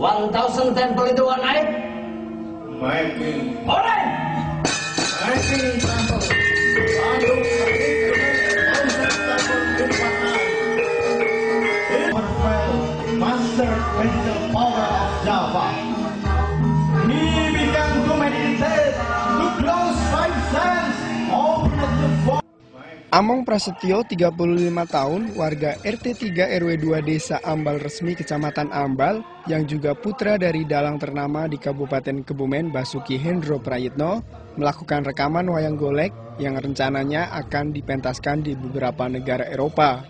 1000 temple itu one night? Making, Alright! making temple. Lalu konsep temple di mana? Master with the power of Java. Among Prasetyo, 35 tahun, warga RT 3 RW 2 Desa Ambal Resmi Kecamatan Ambal, yang juga putra dari dalang ternama di Kabupaten Kebumen Basuki Hendro Prayitno, melakukan rekaman wayang golek yang rencananya akan dipentaskan di beberapa negara Eropa.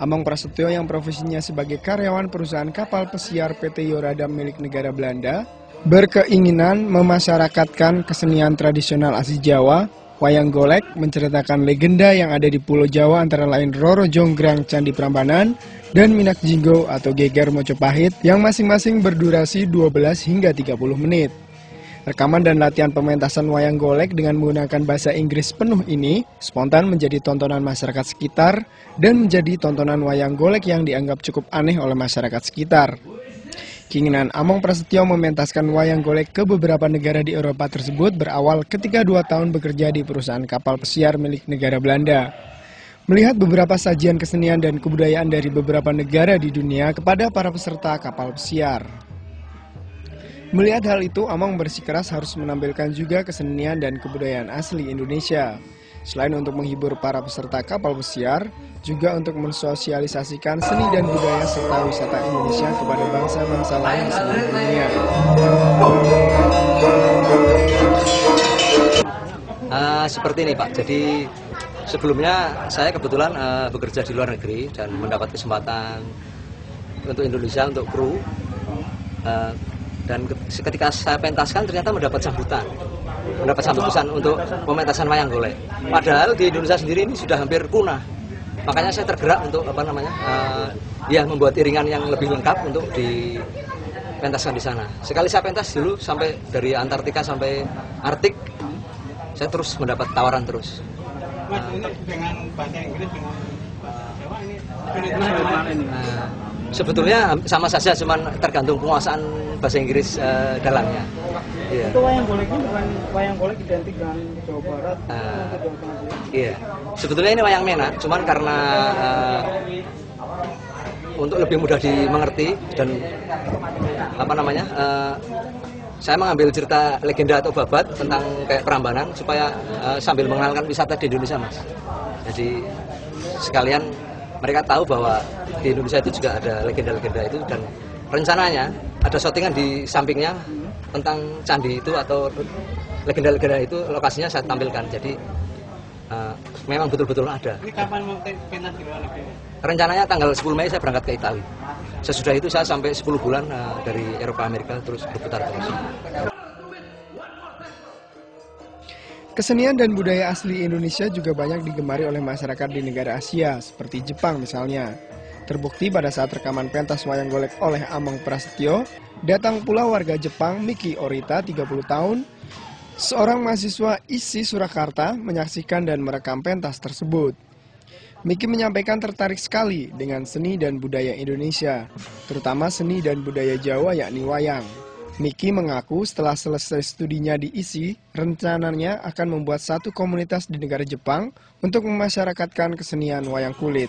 Among Prasetyo yang profesinya sebagai karyawan perusahaan kapal pesiar PT Yoradam milik negara Belanda, berkeinginan memasyarakatkan kesenian tradisional asli Jawa Wayang Golek menceritakan legenda yang ada di Pulau Jawa antara lain Roro Jonggrang Candi Prambanan dan Minak Jinggo atau Geger Mojopahit yang masing-masing berdurasi 12 hingga 30 menit. Rekaman dan latihan pementasan wayang golek dengan menggunakan bahasa Inggris penuh ini spontan menjadi tontonan masyarakat sekitar dan menjadi tontonan wayang golek yang dianggap cukup aneh oleh masyarakat sekitar. Keinginan Among Prasetyo mementaskan wayang golek ke beberapa negara di Eropa tersebut berawal ketika dua tahun bekerja di perusahaan kapal pesiar milik negara Belanda. Melihat beberapa sajian kesenian dan kebudayaan dari beberapa negara di dunia kepada para peserta kapal pesiar. Melihat hal itu, Among bersikeras harus menampilkan juga kesenian dan kebudayaan asli Indonesia. Selain untuk menghibur para peserta kapal pesiar, juga untuk mensosialisasikan seni dan budaya serta wisata Indonesia kepada bangsa-bangsa lain di seluruh dunia. Eh, seperti ini Pak, jadi sebelumnya saya kebetulan eh, bekerja di luar negeri dan mendapat kesempatan untuk Indonesia untuk kru. Eh, dan ke- ketika saya pentaskan ternyata mendapat sambutan mendapat sambutan untuk pementasan wayang golek. Padahal di Indonesia sendiri ini sudah hampir punah. Makanya saya tergerak untuk apa namanya eh, ya membuat iringan yang lebih lengkap untuk dipentaskan di sana. Sekali saya pentas dulu sampai dari Antartika sampai Arktik saya terus mendapat tawaran terus. Mas ini dengan bahasa Inggris dengan bahasa Jawa ini beda ini. Nah, sebetulnya sama saja cuman tergantung penguasaan bahasa Inggris eh, dalangnya iya Itu wayang goleknya bukan wayang golek identik dengan Jawa Barat ya? Iya, sebetulnya ini wayang mena, cuman karena eh, untuk lebih mudah dimengerti dan apa namanya, eh, saya mengambil cerita legenda atau babat tentang kayak Prambanan supaya eh, sambil mengenalkan wisata di Indonesia, mas. Jadi sekalian mereka tahu bahwa di Indonesia itu juga ada legenda-legenda itu dan rencananya ada syutingan di sampingnya tentang candi itu atau legenda-legenda itu lokasinya saya tampilkan. Jadi eh, memang betul-betul ada. Ini kapan mau te- pentas di luar negeri? Rencananya tanggal 10 Mei saya berangkat ke Italia. Sesudah itu saya sampai 10 bulan eh, dari Eropa Amerika terus berputar terus. Kesenian dan budaya asli Indonesia juga banyak digemari oleh masyarakat di negara Asia, seperti Jepang misalnya. Terbukti pada saat rekaman pentas wayang golek oleh Amang Prasetyo, datang pula warga Jepang Miki Orita, 30 tahun, seorang mahasiswa ISI Surakarta menyaksikan dan merekam pentas tersebut. Miki menyampaikan tertarik sekali dengan seni dan budaya Indonesia, terutama seni dan budaya Jawa yakni wayang. Miki mengaku setelah selesai studinya di ISI, rencananya akan membuat satu komunitas di negara Jepang untuk memasyarakatkan kesenian wayang kulit.